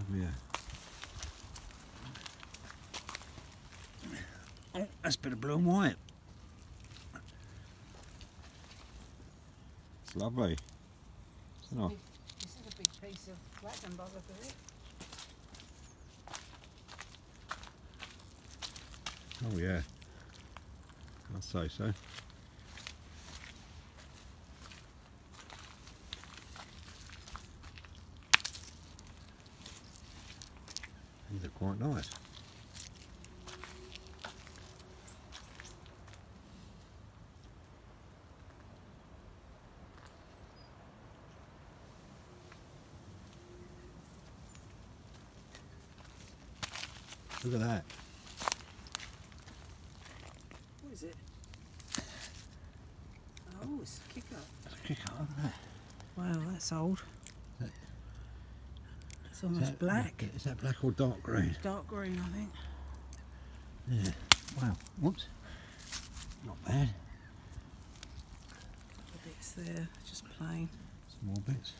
over here. Oh, that's a bit of blue and white. It's lovely. It's nice. This is a big piece of dragon bugger for it. Oh yeah. I'd say so. These are quite nice. Look at that. What is it? Oh, it's a kick up. Kick up, look at that. Wow, that's old. That- It's Is almost that- black. Is that black or dark green? Dark green, I think. Yeah. Wow. Whoops. Not bad. The bits there, just plain. Some more bits.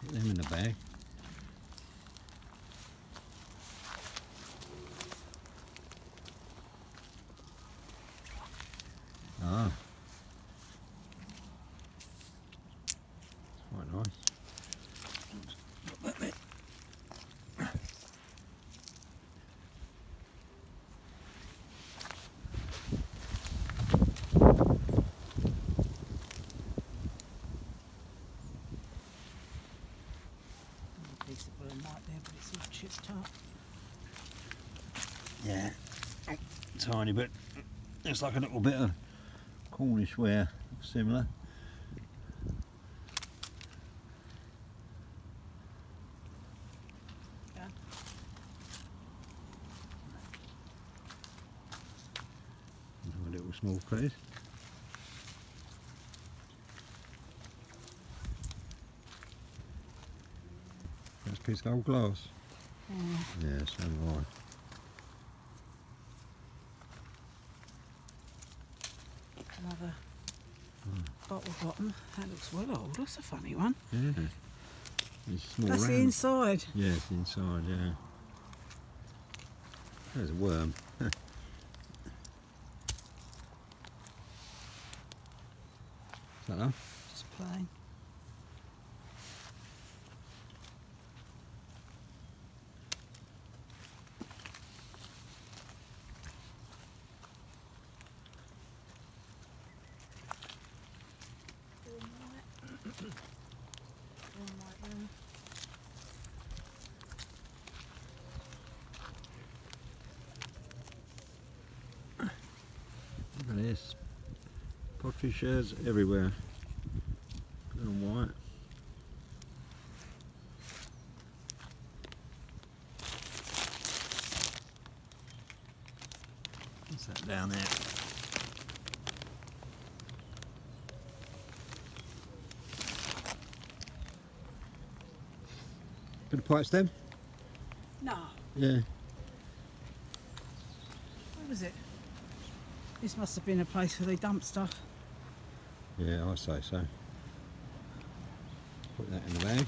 Put them in the bag. Ah. It's quite nice. Put that there. A piece of blue and white there, but it's up. Yeah, tiny bit. It's like a little bit of Cornish ware, similar. Yeah. A little small piece. That's a piece of old glass. Mm. Yeah, so do I. Another bottle bottom. That looks well old. That's a funny one. Yeah. That's the inside. Yeah, it's inside, yeah. There's a worm. Is that enough? Just plain. Blue and white. Blue and white room. Look at this. Shells everywhere. Blue and white. What's that down there? Bit of pipe stem? No. Yeah. What was it? This must have been a place where they dump stuff. Yeah, I say so. Put that in the bag.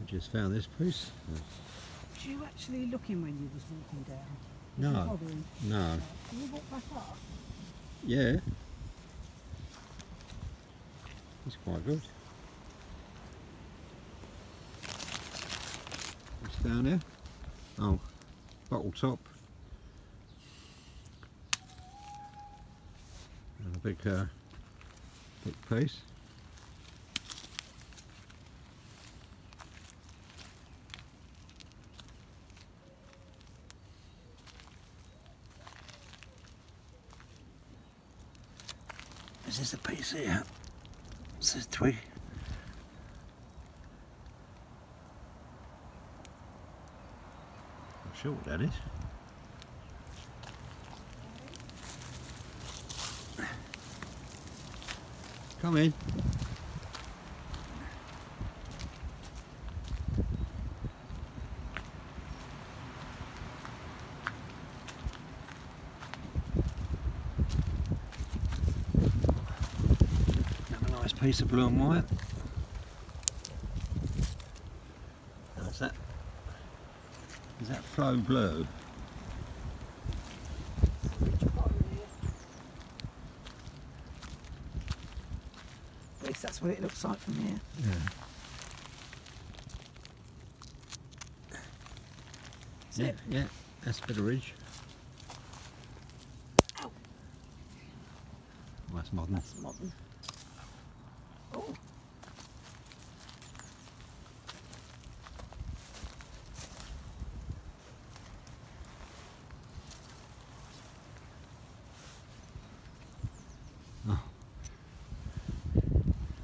I just found this piece? Was you actually looking when you was walking down? No, no. Can you walk back up? Yeah. It's quite good. What's down there? Oh, bottle top. Big, uh, big piece. Is this a piece here? Is this is twig? what that is. Come in. Another nice piece of blue and white. How's that? Is that flow blue? At least that's what it looks like from here. Yeah. Yeah, it? yeah, that's a bit of ridge. Ow. Well, that's modern. That's modern. Oh,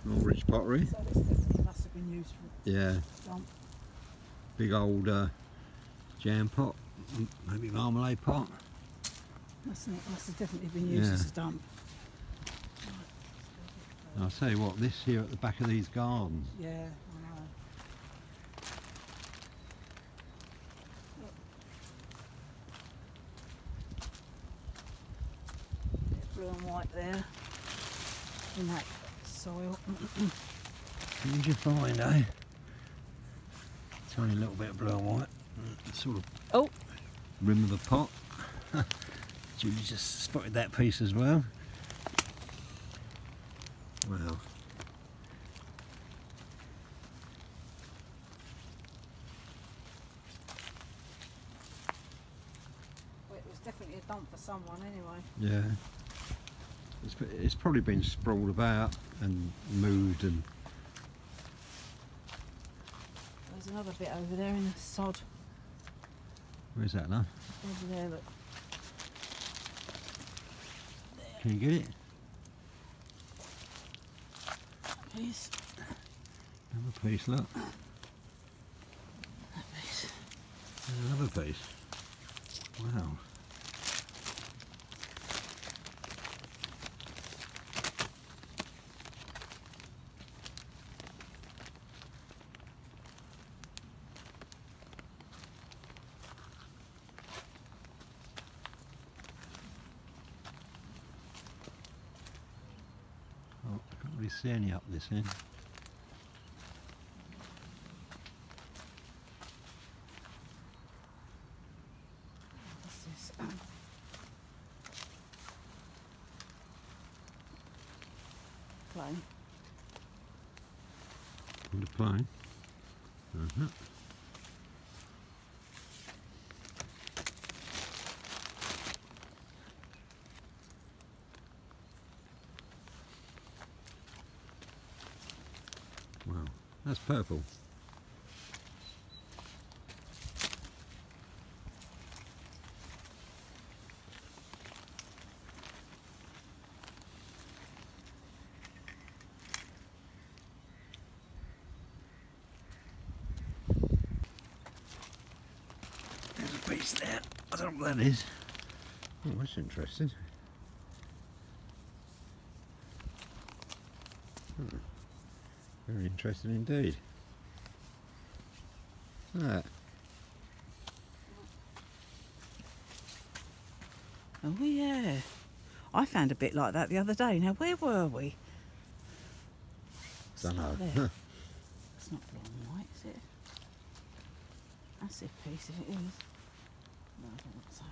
Norwich pottery. so this must have been used for Yeah, dump. big old uh, jam pot, maybe marmalade pot. Mustn't? Must have definitely been used Yeah. as a dump. And I'll tell you what, this here at the back of these gardens, Yeah, I know. There's blue and white there in that soil. what did you find, eh? Tiny little bit of blue and white, sort of Oh, rim of the pot. Julie just spotted that piece as well. Wow. well, it was definitely a dump for someone anyway. Yeah. It's, it's probably been sprawled about and moved and Bit over there in the sod. where's that now? Over there, look. Can you get it? Piece. Another piece, look. That piece. There's another piece. Wow. Oh, See any up this end. What's this? Plane. On the plane. Uh-huh. Wow, that's purple. There's a piece there. I don't know what that is. Oh, that's interesting. Hmm. Very interesting indeed. That? Oh yeah. I found a bit like that the other day. Now where were we? What's Dunno. there? It's not blue and white, is it? That's this piece if it is. No, I don't think so.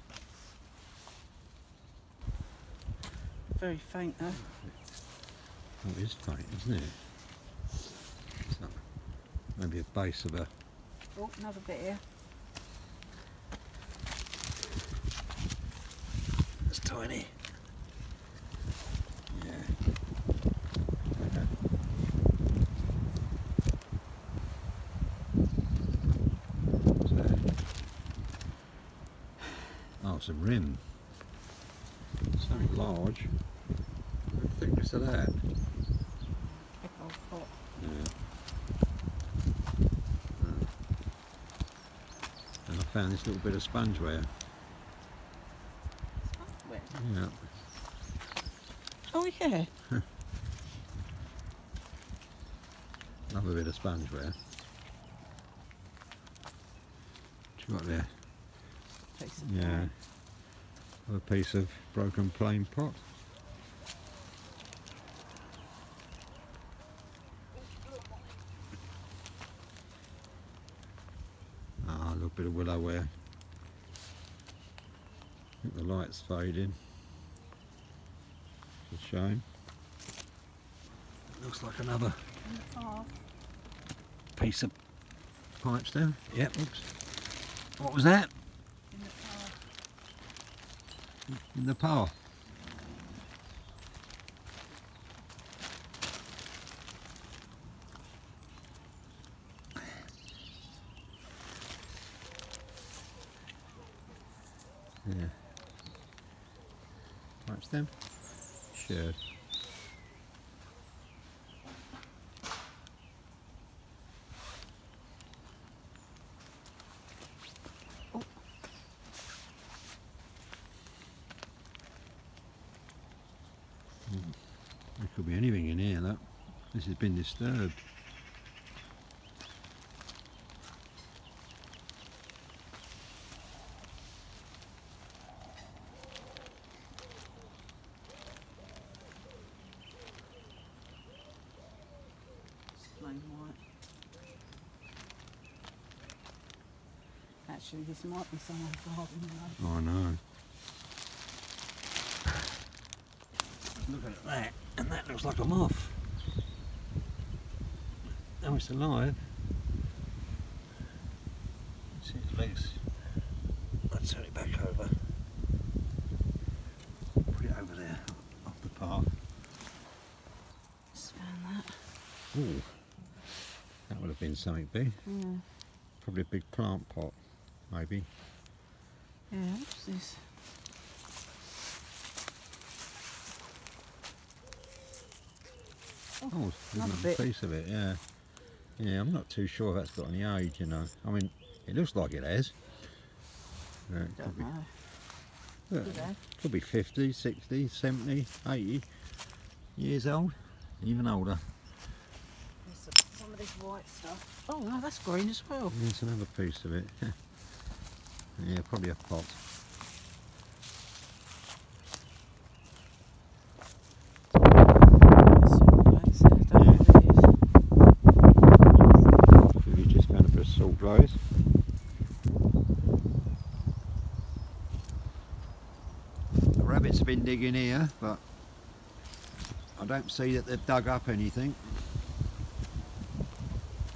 Very faint though. It is faint, isn't it? It's not- maybe a base of a. Oh, another bit here. That's tiny. Yeah. What's? Oh, it's a rim. Something large. The thickness of that. Big old pot. Yeah. Uh, And I found this little bit of spongeware. Where? Yeah. Oh yeah. Another bit of spongeware. What you got there? Yeah. A piece of broken plain pot. Ah, a little bit of willow ware. I think the. It's a shame. Looks like another piece of pipes there. Yep, oops. What was that? in the car. In the path. Yeah. Pipes them? Sure. There could be anything in here, look. This has been disturbed. This might be someone's garden. You know. Oh no. Looking at that, and that looks like a moth. Oh, it's alive. See its legs. I'll turn it back over. Put it over there, off the path. Just found that. Ooh, that would have been something big. Yeah. Probably a big plant pot, maybe. Yeah. What's this? Oh, oh there's another bit. piece of it, yeah. Yeah, I'm not too sure if that's got any age, you know. I mean, it looks like it has. Yeah, it could, Don't be, know. yeah, Could be 50, 60, 70, 80 years old, even older. There's some, some of this white stuff. Oh no, that's green as well. There's another piece of it. yeah, probably a pot. The rabbits have been digging here, but I don't see that they've dug up anything.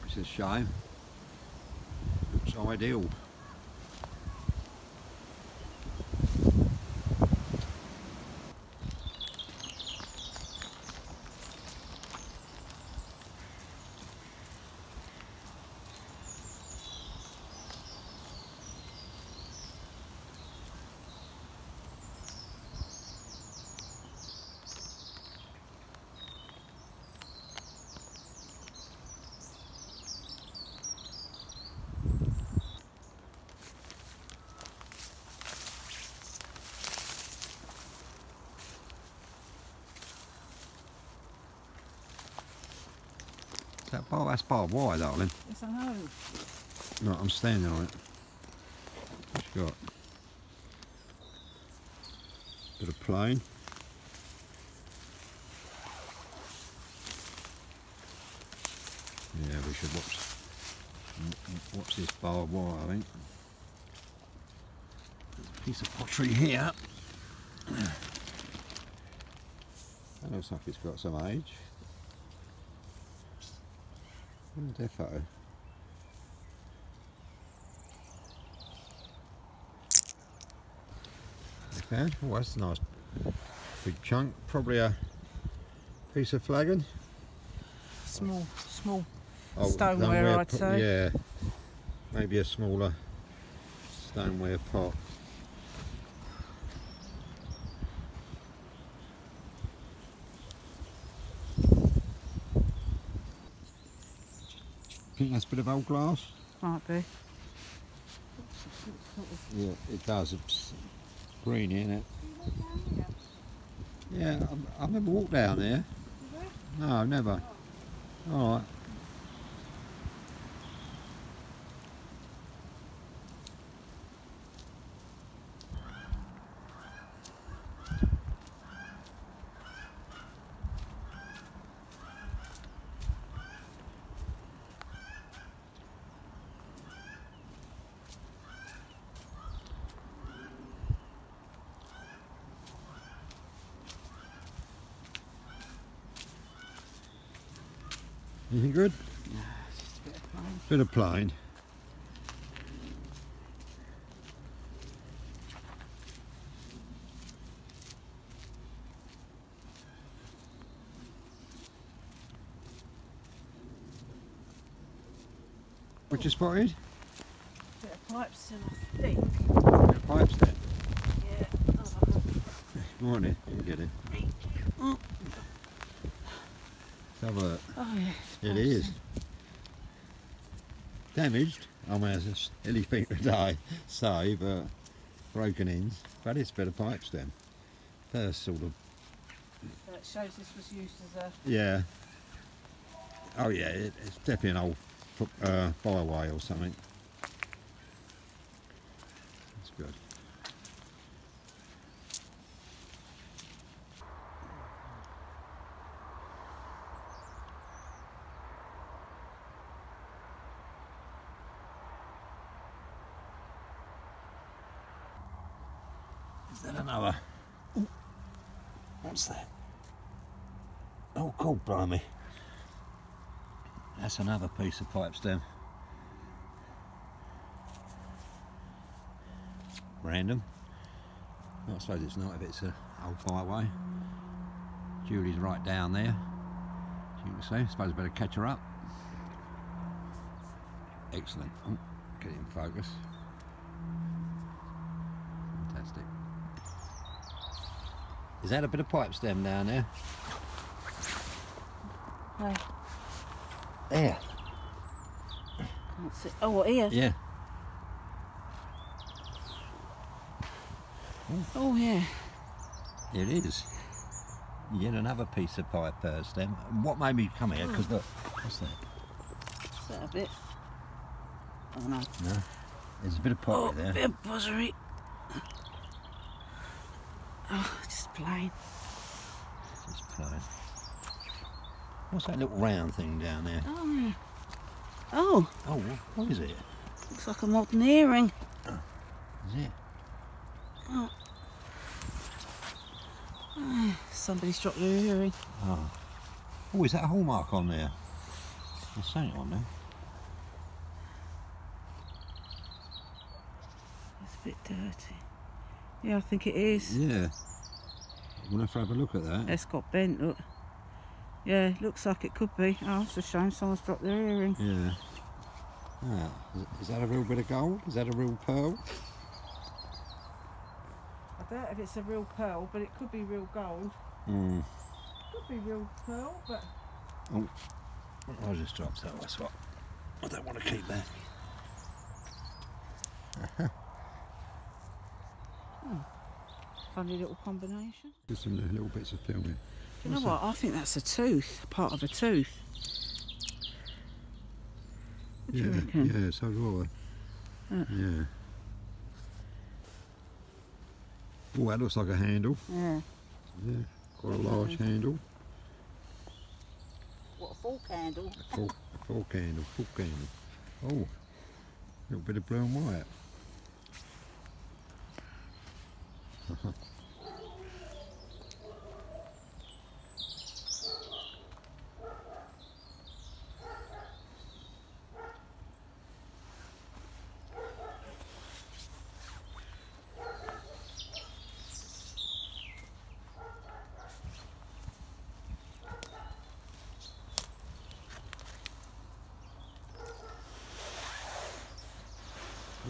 Which is a shame. Looks ideal. Bar, that's barbed wire, darling. Yes, I know. No, I'm standing on it. What you got? Bit of plain. Yeah, we should watch watch this barbed wire, I think. There's a piece of pottery here. That looks like it's got some age. Defo. Okay, oh that's a nice big chunk. Probably a piece of flagon. Small, small. Oh, Stoneware, I'd say. Yeah, maybe a smaller stoneware pot. Think that's a bit of old glass. Might be. Yeah, it does. It's green, isn't it? Yeah, I, I've never walked down there. No, never. All right. Anything good? No, it's just a bit of plain. Bit of plain. What you spotted? Bit of pipe still, I think. Bit of pipes there. Yeah. Oh, Morning. You get it. Let's have a look. oh yeah. It is. Damaged. I mean, it's a silly thing to die, say, but broken ends. But it's a bit of pipe stem. First sort of, So it shows this was used as a. yeah. Oh yeah, it, it's definitely an old uh, byway or something. That's good. Is that another? Ooh. What's that? Oh, cool, blimey. That's another piece of pipe stem. Random. I suppose it's not if it's a old byway. Julie's right down there. As you can see, I suppose I better catch her up. Excellent. Oh, get it in focus. Is that a bit of pipe stem down there? Hey, There. can't see. Oh, what here? Yeah. Oh yeah. It is. Yet another piece of pipe uh, stem. What made me come here? Because look, what's that? Is that a bit? Oh no. No, there's a bit of Oh, pottery there. bit of buzzery. Oh, plain. Plain. What's that little round thing down there? Oh. Oh, Oh, what is it? looks like a modern earring. Is it? Oh. Ah, somebody's dropped their earring. Oh. Oh, is that a hallmark on there? There's something on there. It's a bit dirty. Yeah, I think it is. Yeah. We'll have to have a look at that. It's got bent, look. Yeah, looks like it could be. Oh, it's a shame someone's dropped their earring. Yeah. Ah, is- that a real bit of gold? Is that a real pearl? I doubt if it's a real pearl, but it could be real gold. Hmm. Could be real pearl, but Oh, I'll just dropped that. That's what. I don't want to keep that. funny little combination. Just some little bits of filming. Do you know What's what? I think that's a tooth, part of a tooth. What do yeah, you reckon? yeah, so do I. Uh. Yeah. Oh, that looks like a handle. Yeah. Yeah, quite a large handle. What a fork handle? A fork, a fork handle, fork handle. Oh, a little bit of blue and white.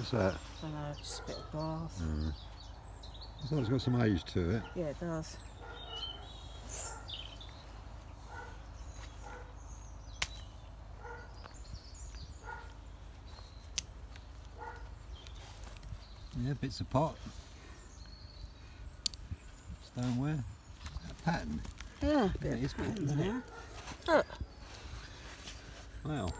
What's that? I know, just a bit of glass. Uh, it's got some age to it. Yeah, it does. Yeah, bits of pot. Stoneware. A pattern. Yeah, bit bit of of pattern, pattern isn't it? Look, Wow.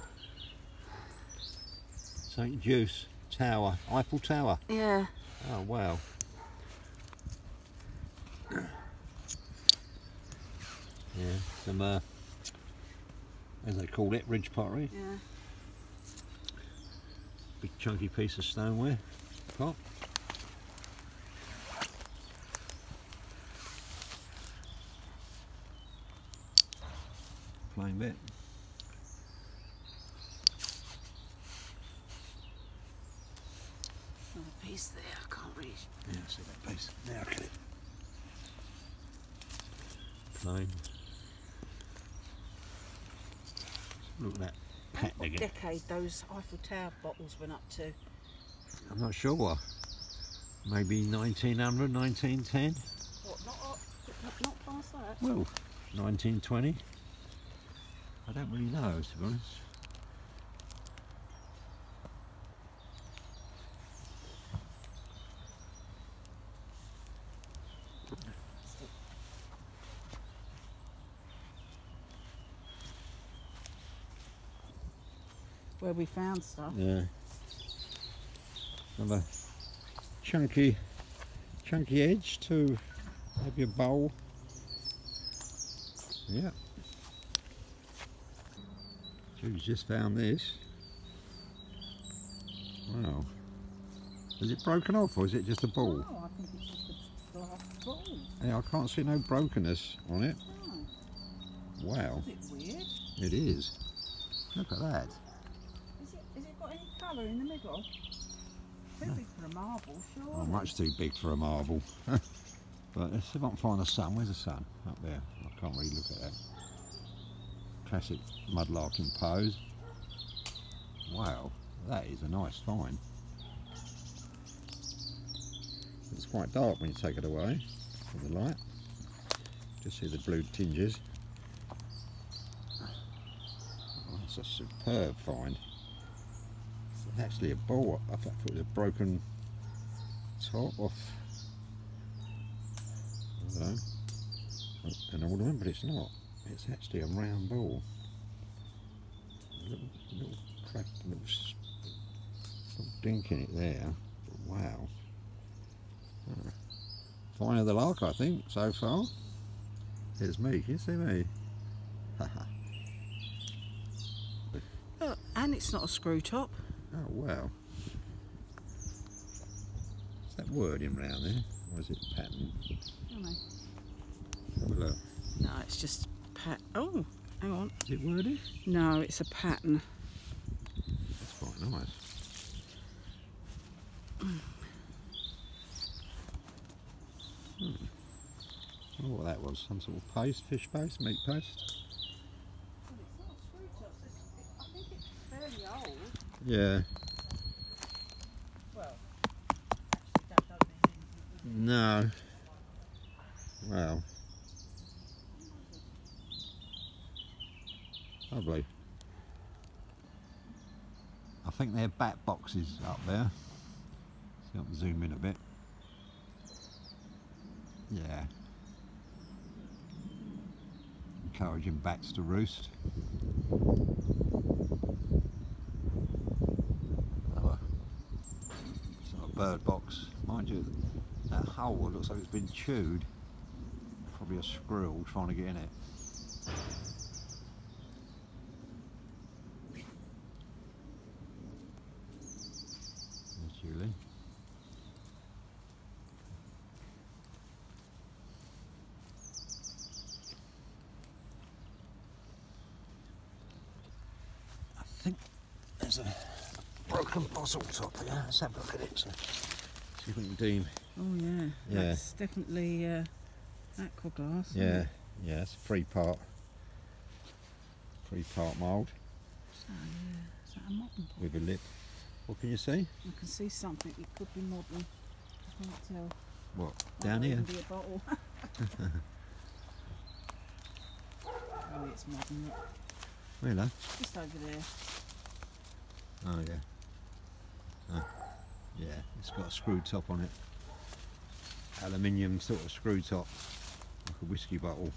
St. Juice Tower. Eiffel Tower. yeah. Oh wow. Yeah, some uh, as they call it, ridge pottery. Yeah. Big chunky piece of stoneware. Pot. Plain bit. Another piece there, I can't reach. Yeah, see that piece. Now I get it. Look at that pattern What again. decade those Eiffel Tower bottles went up to? I'm not sure. Maybe 1900, 1910? What, not, up- not, not past that? Well, 1920? I don't really know, to be honest. Where we found stuff. Yeah. Another chunky, chunky edge to have your bowl. Yeah. Julie's just found this. Wow. Is it broken off or is it just a ball? Oh, I think it's just a glass ball. Yeah, I can't see no brokenness on it. Oh, Wow, is it weird? it is. Look at that. Colour in the middle? Too big for a marble, sure. Oh, much too big for a marble. but let's see if I can find the sun. Where's the sun? Up there. I can't really look at that. Classic mudlarking pose. Wow, that is a nice find. It's quite dark when you take it away from the light. Just see the blue tinges. Oh, that's a superb find. Actually a ball. I thought it was a broken top off. And I but it's not. It's actually a round ball. A little, little crack, little, little dink in it there. But wow. Fine of the lark, I think, so far. It's me. Can you see me? Look, and it's not a screw top. Oh wow. Is that wording round there? Or is it pattern? don't know. Have a look. No, it's just pat. Oh, hang on. Is it wording? No, it's a pattern. That's quite nice. Hmm. Wonder that was. Some sort of paste, fish paste, meat paste? Well, it's not a screw top. It's, I think it's fairly old. Yeah. Well. No. Wow. Lovely. I think they're bat boxes up there. See, I can zoom in a bit. Yeah. Encouraging bats to roost. Another sort of bird box. Mind you, that hole looks like it's been chewed. Probably a squirrel trying to get in it. There's Julie. I think there's a broken bottle top here. Let's have a look at it. So, see if we can deem. Oh yeah. Yeah. That's definitely uh, aqua glass. Yeah, it? yeah, it's three part, three part mould So, yeah. Is that a modern pot? with a lip. What can you see? I can see something. It could be modern. I can't tell. What Might down here? Be a bottle. oh, it's modern. Really? Just over there. Oh yeah. Yeah, it's got a screw top on it. Aluminium sort of screw top, like a whiskey bottle.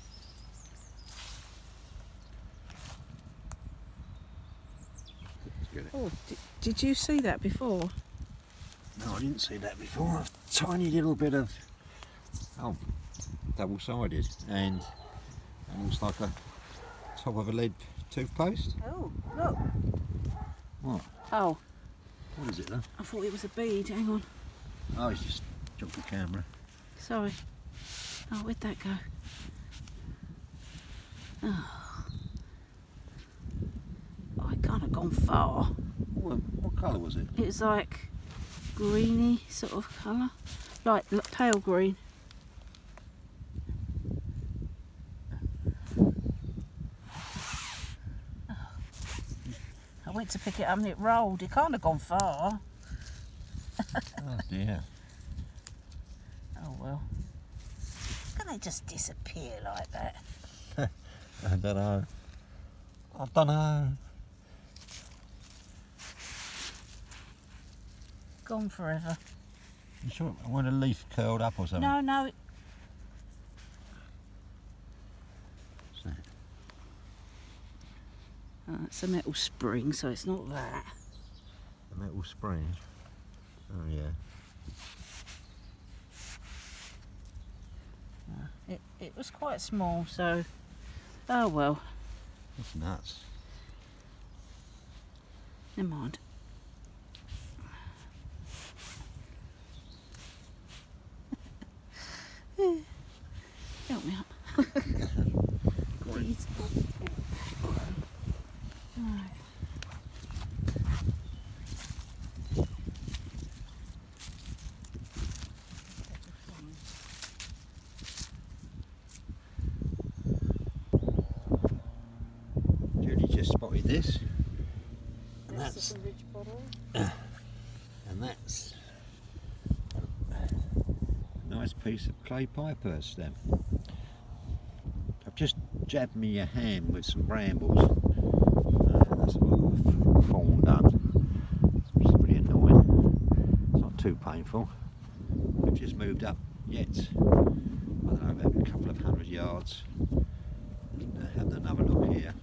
Let's get it. Oh, did, you see that before? No, I didn't see that before. A tiny little bit of oh, double-sided, and looks like a top of a lead toothpaste. Oh, look. What? Oh, What is it then? I thought it was a bead. Hang on. Oh, it's just jumped the camera. Sorry. Oh, where'd that go? Oh. oh it can't have gone far. What, what colour was it? It was like greeny sort of colour. Like pale green. Went to pick it up and it rolled. It can't have gone far. Oh dear. Oh well. Can they just disappear like that? I don't know. I don't know. Gone forever. You sure when a leaf curled up or something? No, no. It, What's that? It's a metal spring, so it's not that. A metal spring. Oh yeah. Uh, it, it was quite small, so. Oh well, That's nuts. never mind. Help me up. Please. Right. Judy just spotted this. And that's ridge bottle. and that's a nice piece of clay piper. I've just jabbed me a hand with some brambles. Uh, that's what I've fallen done. Is pretty annoying. It's not too painful. I've just moved up yet. I don't know, about a couple of hundred yards. And, uh, had another look here.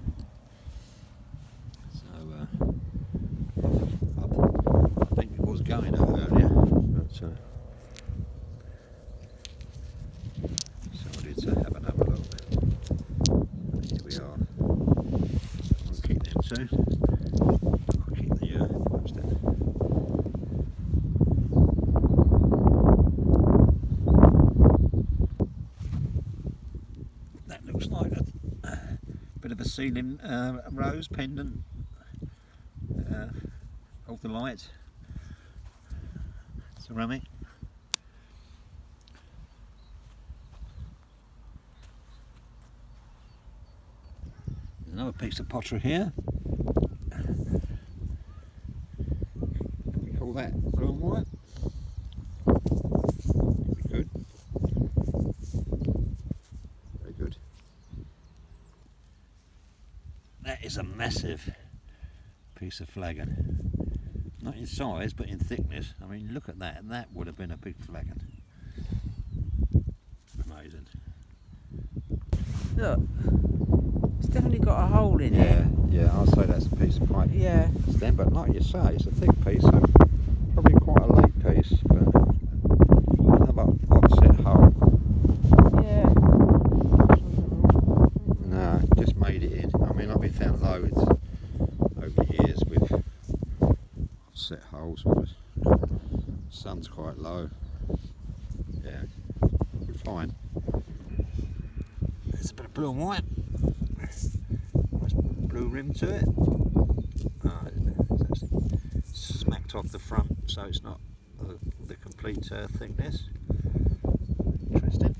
So uh, I, I think it was going out earlier, but uh, decided to have another look. And here we are. I'll keep them two. I'll keep the uh, pipes down. That looks like a, a bit of a ceiling uh, rose pendant uh, of the light ceramic. Another piece of pottery here. Can we call that blue and white? Very good. Very good. That is a massive piece of flagon. Not in size, but in thickness. I mean, look at that. That would have been a big flagon. Amazing. Look, it's definitely got a hole in Yeah, it. yeah, yeah, I'll say that's a piece of pipe Yeah. stem, but like you say, it's a thick piece, so probably quite a late piece, but another odd set hole. Yeah. No, just made it in. I mean, I've been found loads over the years with set holes where the sun's quite low. Yeah, we're fine. There's a bit of blue and white. Nice blue rim to it. Ah, it's actually smacked off the front, so it's not the, the complete uh, thickness. Interesting.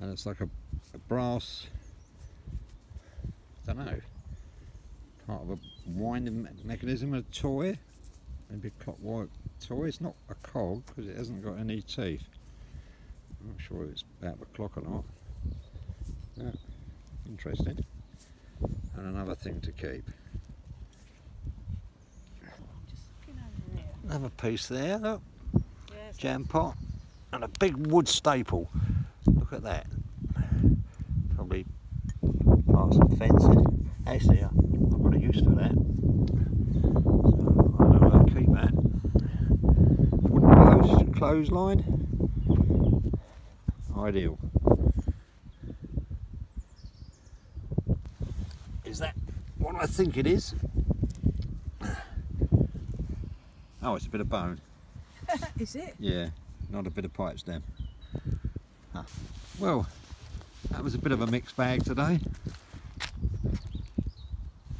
and it's like a, a brass I don't know part of a winding me- mechanism a toy maybe a clockwork toy it's not a cog because it hasn't got any teeth I'm not sure if it's about the clock or not. Yeah, interesting. And another thing to keep. Just looking over here. Another piece there, look, Yes. jam pot. And a big wood staple. Look at that. Probably part of some fencing. Actually, I've got a use for that. So I know I'll keep that. Wooden post, clothesline. Ideal. Is that what I think it is? Oh, it's a bit of bone. Is it? Yeah, not a bit of pipe stem. Ah, Well, that was a bit of a mixed bag today.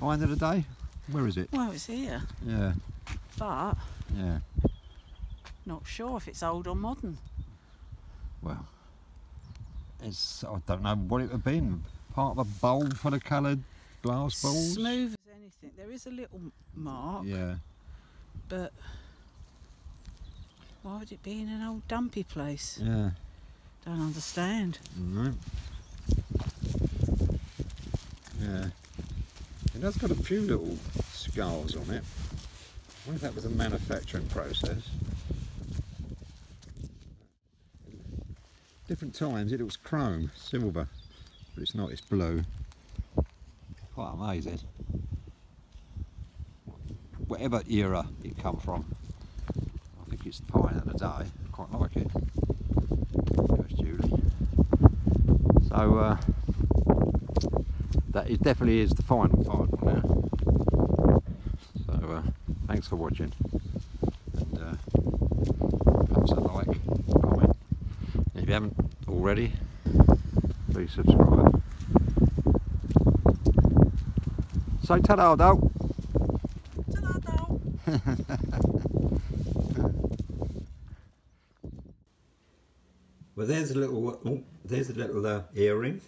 Find of the day? Where is it? Well, it's here, Yeah, but yeah. not sure if it's old or modern. Well, it's I don't know what it would have been. Part of a bowl full of coloured glass balls. Smooth as anything. There is a little mark, Yeah, but why would it be in an old dumpy place? yeah. Don't understand. Right. Yeah. It has got a few little scars on it. I wonder if that was a manufacturing process. Different times it was chrome, silver, but it's not, it's blue. Quite amazing. Whatever era it come from. I think it's the pine of the day. Quite like it. Goes Julie. So uh, that is definitely is the final final now. So uh, thanks for watching, and uh, perhaps a like, comment. And if you haven't already, please subscribe. So ta-da, though. Ta-da, Well, there's a little. Oh, there's a little uh, earring.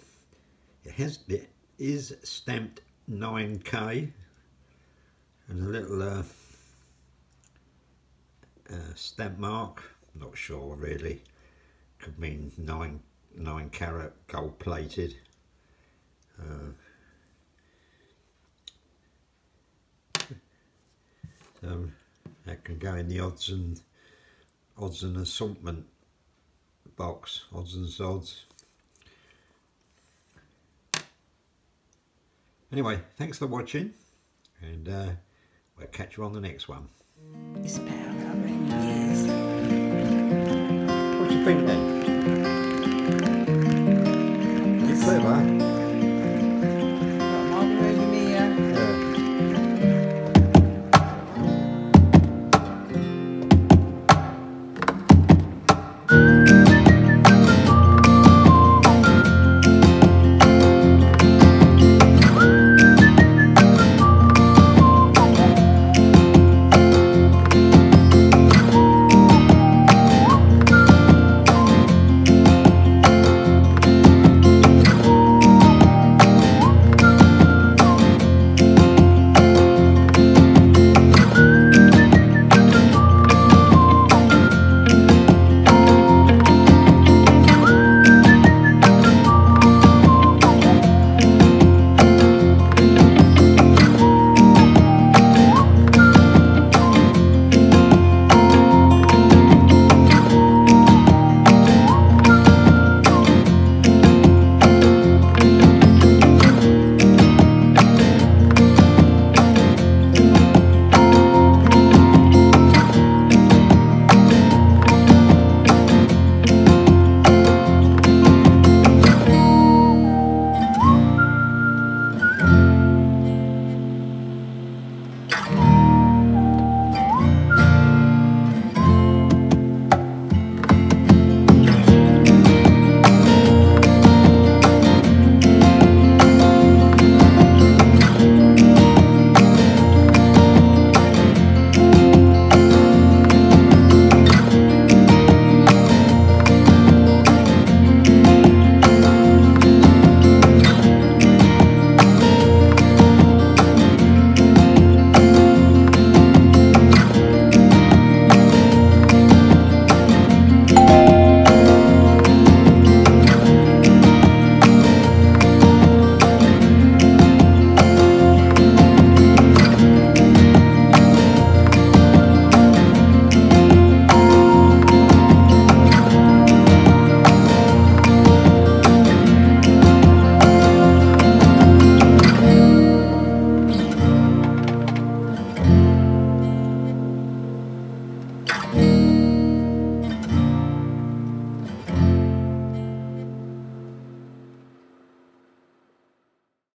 It has. It is stamped 9k, and a little uh, uh, stamp mark. Not sure really. Could mean nine nine carat gold plated. um, that can go in the odds and odds and assortment box odds and sods anyway thanks for watching and uh, we'll catch you on the next one it's what do you think then? You clever.